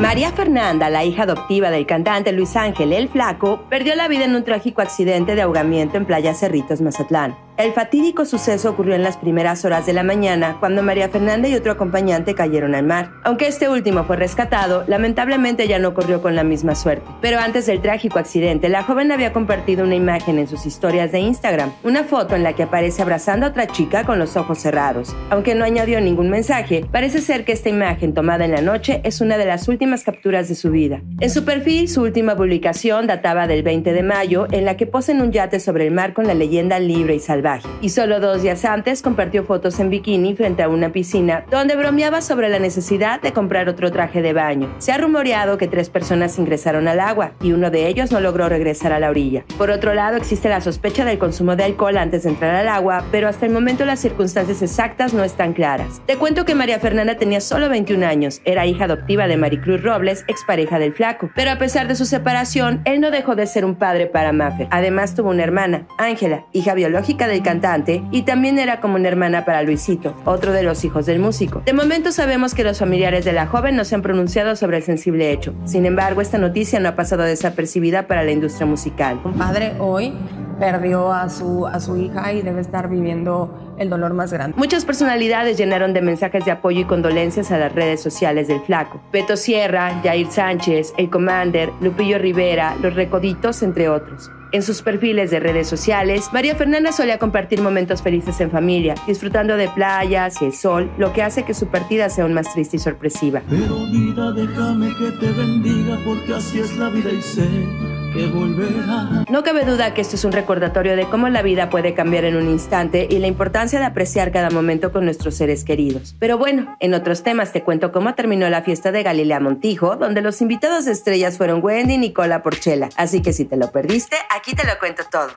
María Fernanda, la hija adoptiva del cantante Luis Ángel El Flaco, perdió la vida en un trágico accidente de ahogamiento en Playa Cerritos, Mazatlán. El fatídico suceso ocurrió en las primeras horas de la mañana, cuando María Fernanda y otro acompañante cayeron al mar. Aunque este último fue rescatado, lamentablemente ya no corrió con la misma suerte. Pero antes del trágico accidente, la joven había compartido una imagen en sus historias de Instagram, una foto en la que aparece abrazando a otra chica con los ojos cerrados. Aunque no añadió ningún mensaje, parece ser que esta imagen tomada en la noche es una de las últimas capturas de su vida. En su perfil, su última publicación databa del 20 de mayo, en la que posa en un yate sobre el mar con la leyenda libre y salvaje y solo dos días antes compartió fotos en bikini frente a una piscina donde bromeaba sobre la necesidad de comprar otro traje de baño. Se ha rumoreado que tres personas ingresaron al agua y uno de ellos no logró regresar a la orilla. Por otro lado, existe la sospecha del consumo de alcohol antes de entrar al agua, pero hasta el momento las circunstancias exactas no están claras. Te cuento que María Fernanda tenía solo 21 años, era hija adoptiva de Maricruz Robles, expareja del flaco, pero a pesar de su separación, él no dejó de ser un padre para Maffer. Además tuvo una hermana, Ángela, hija biológica del cantante y también era como una hermana para Luisito, otro de los hijos del músico. De momento sabemos que los familiares de la joven no se han pronunciado sobre el sensible hecho. Sin embargo, esta noticia no ha pasado desapercibida para la industria musical. Un padre hoy perdió a su, a su hija y debe estar viviendo el dolor más grande. Muchas personalidades llenaron de mensajes de apoyo y condolencias a las redes sociales del flaco. Beto Sierra, Jair Sánchez, El Commander, Lupillo Rivera, Los Recoditos, entre otros. En sus perfiles de redes sociales, María Fernanda solía compartir momentos felices en familia, disfrutando de playas y el sol, lo que hace que su partida sea aún más triste y sorpresiva. Pero vida, déjame que te bendiga porque así es la vida y sé no cabe duda que esto es un recordatorio de cómo la vida puede cambiar en un instante y la importancia de apreciar cada momento con nuestros seres queridos. Pero bueno, en otros temas te cuento cómo terminó la fiesta de Galilea Montijo, donde los invitados estrellas fueron Wendy y Nicola Porchela. Así que si te lo perdiste, aquí te lo cuento todo.